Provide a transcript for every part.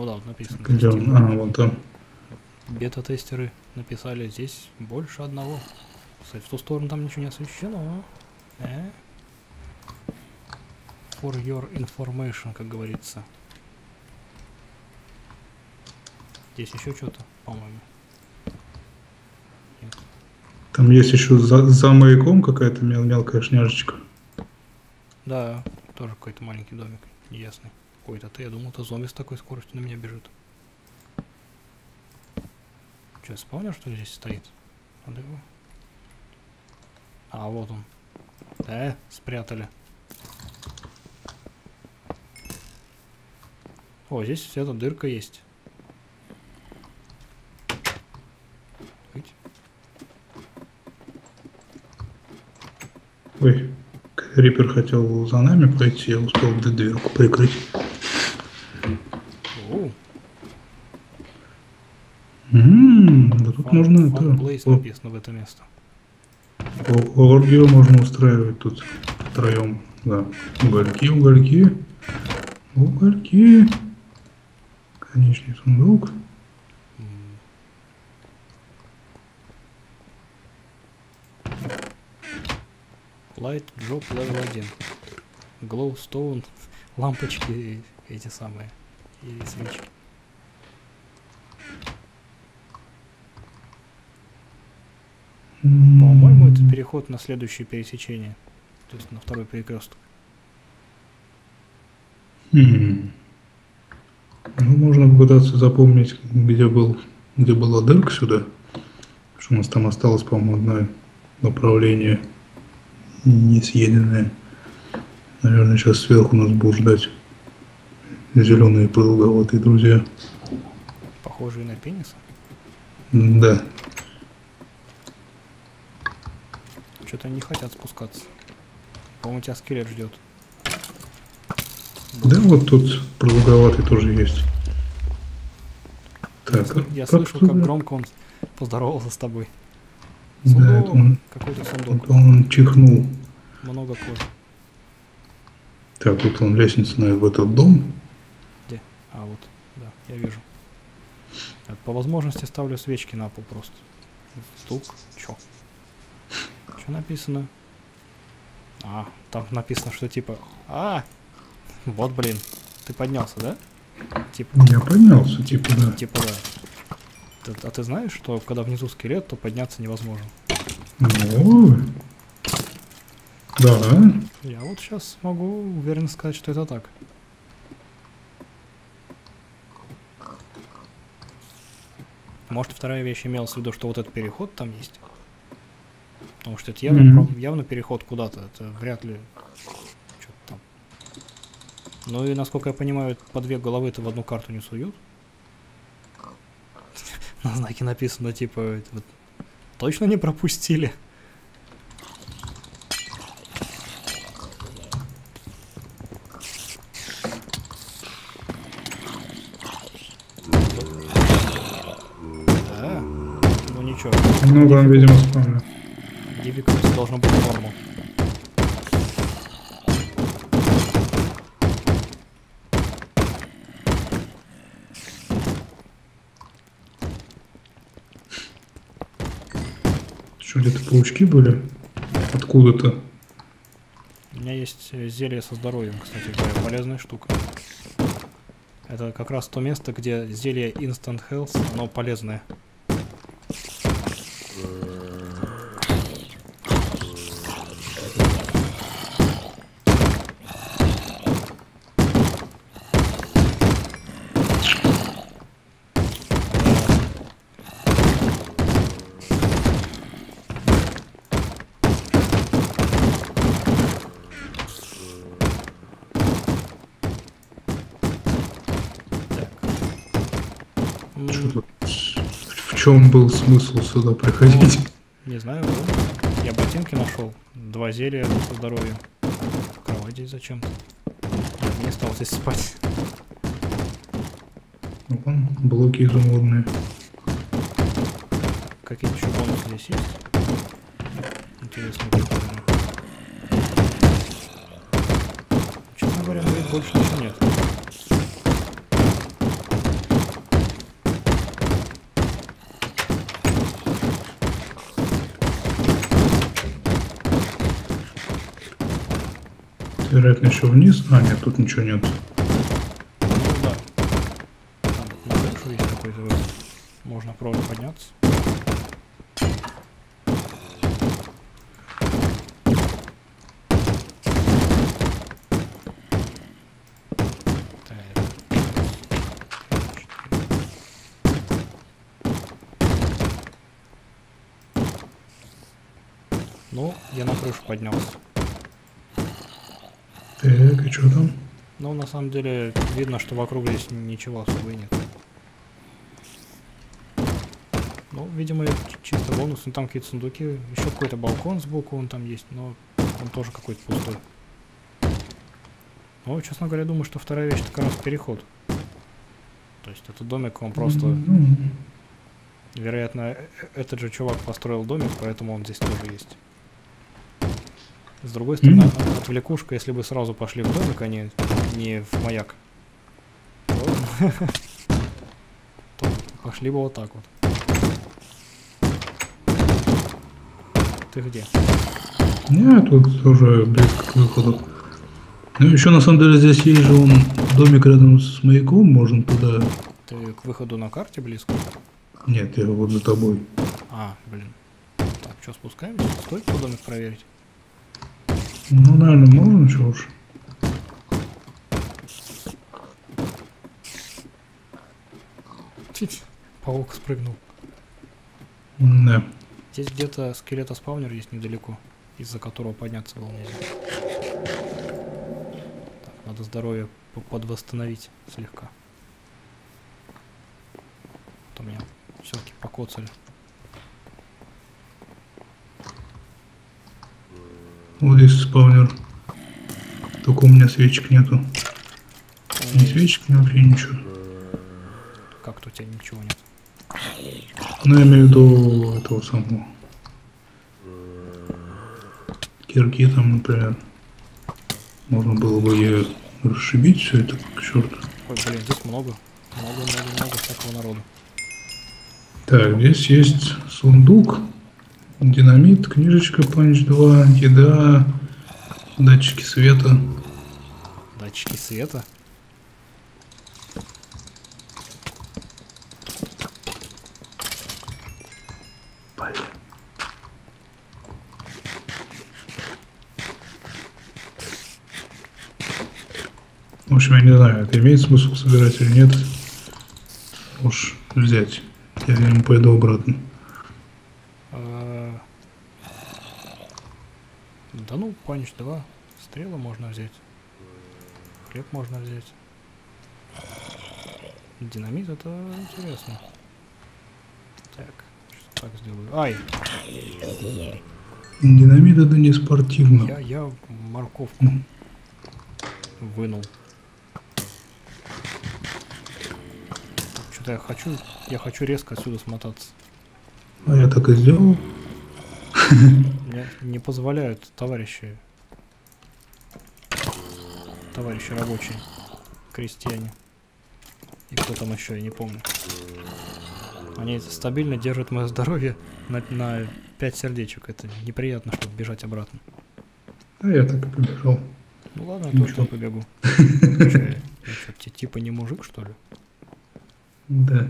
Ну да, вот написано. Он? А, вон там. Бета-тестеры написали, здесь больше одного. Кстати, в ту сторону там ничего не освещено. Э? For your information, как говорится. Здесь еще что-то, по-моему. Там есть еще за, за маяком какая-то мел, мелкая шняжечка. Да, тоже какой-то маленький домик, неясный. Какой-то ты, я думал, это зомби с такой скоростью на меня бежит. Че, вспомнил, что здесь стоит? Надо его. А, вот он. Да, спрятали. О, здесь эта дырка есть. Ой, Риппер хотел за нами пойти, я успел дверку прикрыть. Ммм, да тут можно это... О- написано в это место. о- Оргию можно устраивать тут втроем. Да. Угольки, угольки. Угольки. Конечный сундук. Light Drop Level 1. Glowstone, лампочки эти самые и свечки. По-моему, это переход на следующее пересечение. То есть на второй перекресток. Хм. Ну, можно попытаться запомнить, где был, где была дырка сюда. Что у нас там осталось, по-моему, одно направление не съеденное. Наверное, сейчас сверху нас будут ждать зеленые продолговатые друзья. Похожие на пенисы. Да. Что-то они не хотят спускаться. По-моему, тебя скелет ждет. Да, вот тут продолговатый тоже есть. Так, Я как слышал, как громко он поздоровался с тобой. Да, Сундук. он, Какой-то сундук. это он чихнул. Много кожи. Так, вот он лестница на в этот дом. А вот, да, я вижу. Так, По возможности ставлю свечки на пол просто. Стук. Чё? Чё написано? А, там написано, что типа... А! Вот, блин. Ты поднялся, да? Типа, Я поднялся, типа, да. типа, да. А ты знаешь, что когда внизу скелет, то подняться невозможно? Ну, да. Я вот сейчас могу уверенно сказать, что это так. Может, вторая вещь имелась в виду, что вот этот переход там есть? Потому что это явно, Мгм. про- явно переход куда-то. Это вряд ли что-то там. Ну и, насколько я понимаю, по две головы-то в одну карту не суют. На знаке написано, типа, вот точно не пропустили. Да. Ну ничего. Ну, там, видимо, спамлю. Difficulty должно быть нормал. Что, где-то паучки были? Откуда-то. У меня есть э, зелье со здоровьем, кстати полезная штука. Это как раз то место, где зелье Instant Health, оно полезное. Чем был смысл сюда приходить? Не знаю, вот. я ботинки нашел. Два зелья со здоровьем. Кровать здесь зачем-то. Я Не стал здесь спать. Вон, блоки изумрудные. Какие еще бонусы здесь есть? Интересно, прикольно. Честно говоря, больше ничего нет. Вероятно, еще вниз. А, нет, тут ничего нет. Можно просто подняться. Ну, я на крышу поднялся. Так, и что там? Ну, на самом деле, видно, что вокруг здесь ничего особо и нет. Ну, видимо, это чисто бонус. Ну, там какие-то сундуки. Еще какой-то балкон сбоку он там есть, но он тоже какой-то пустой. Ну, честно говоря, думаю, что вторая вещь это как раз переход. То есть этот домик, он просто, Ну, вероятно, э- э- этот же чувак построил домик, поэтому он здесь тоже есть. С другой стороны, от- отвлекушка, если бы сразу пошли в домик, а не, не в маяк, то, пошли бы вот так вот. Ты где? Не, тут тоже близко к выходу. Ну, еще на самом деле здесь есть же он домик рядом с маяком, можно туда... Ты к выходу на карте близко? Нет, я вот за тобой. А, блин. Так, что, спускаемся? Стоит по домик проверить? Ну, наверное, можно, чего уж. Тить, Паук спрыгнул. Да. Здесь где-то скелетоспаунер есть недалеко, из-за которого подняться было нельзя. Так, надо здоровье подвосстановить слегка. А то меня все-таки покоцали. Вот здесь спаунер. Только у меня свечек нету. Ни свечек, ни вообще ничего. Как-то у тебя ничего нет. Ну, я имею в виду этого самого. Кирки там, например. Можно было бы ее расшибить все это к черту. Ой, блин, здесь много. Много-много-много всякого народу. Так, здесь есть сундук, динамит, книжечка панч 2, еда, датчики света. Датчики света. Блин. В общем, я не знаю, это имеет смысл собирать или нет. Уж взять. Я, видимо, пойду обратно. А, Да ну, панч 2. Стрелы можно взять. Хлеб можно взять. Динамит это интересно. Так, сейчас так сделаю. Ай, Динамит это не спортивно. я, я морковку Мгм. вынул. Что-то я хочу, я хочу резко отсюда смотаться. А я так и сделал. Мне не позволяют товарищи, товарищи рабочие, крестьяне. И кто там еще, я не помню. Они стабильно держат мое здоровье на, на 5 сердечек. Это неприятно, чтобы бежать обратно. А я так и побежал. Ну ладно, я Ну тоже побегу. Чё, ти- типа не мужик, что ли? Да.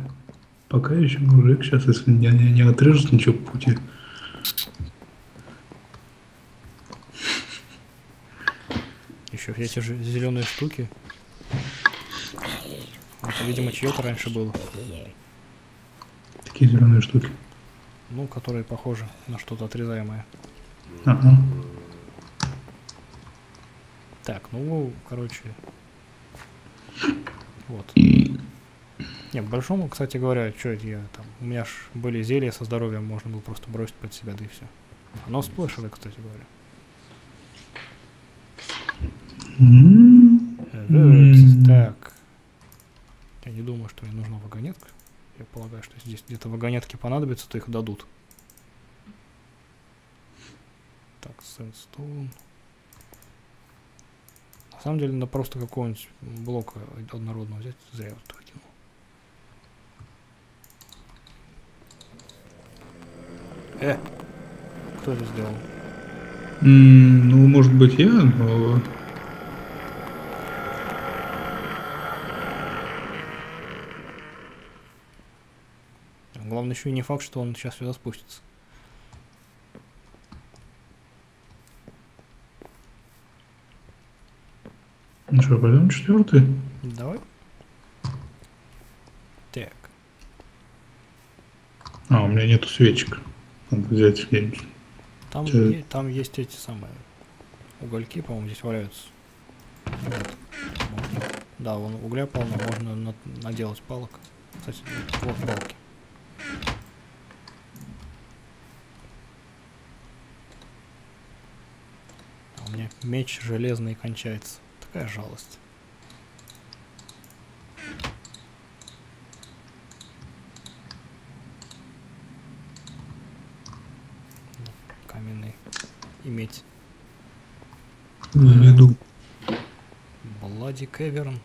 Пока еще мужик, сейчас если не, не, не отрежут ничего по пути. Еще эти же зеленые штуки. Это, видимо, чье-то раньше было. Такие зеленые штуки. Ну, которые похожи на что-то отрезаемое. Ага. Так, ну, короче. Вот. Не, по большому, кстати говоря, что я там. У меня ж были зелья со здоровьем, можно было просто бросить под себя, да и все. Оно сплэшевое, кстати говоря. М, Э, М. Так. Я не думаю, что мне нужна вагонетка. Я полагаю, что здесь где-то вагонетки понадобятся, то их дадут. Так, сэндстоун. На самом деле, надо просто какого-нибудь блока однородного взять. Зря я вот кинул. Э! Кто это сделал? м, Ну, может быть, я, но он еще и не факт, что он сейчас сюда спустится. Ну что, пойдем четвертый? Давай. Так. А, у меня нету свечек. Надо взять где-нибудь. Там, Чё? е- там есть эти самые угольки, по-моему, здесь валяются. Вот. Да, вон угля полно, можно на- наделать палок. Кстати, вот палки. Меч железный кончается. Такая жалость. Каменный иметь. На виду. Блади Кеверн.